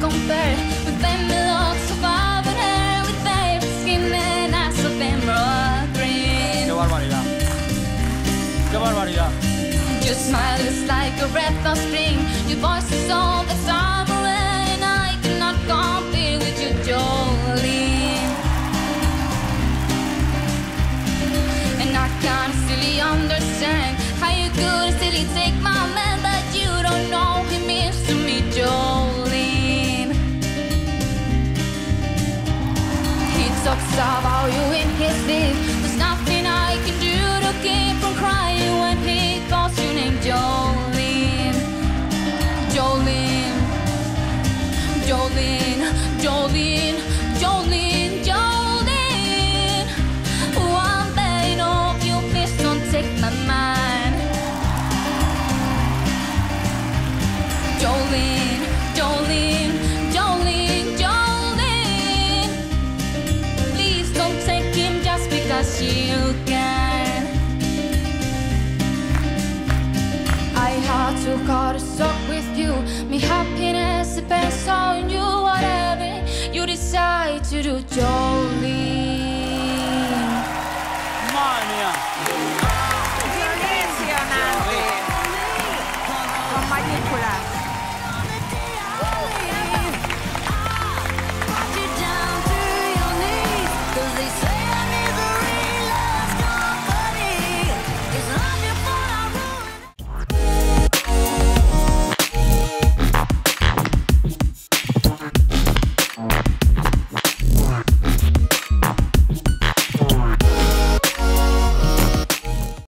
compare with them looks of over there with their skin and eyes of emerald green. Qué barbaridad. Qué barbaridad. Your smile is like a breath of spring. Your voice is all About you in his sleep. There's nothing I can do to keep from crying when he calls your name. Jolene. Jolene. Jolene. Jolene. Sock with you. My happiness depends on you. Whatever you decide to do, Jolene. Madre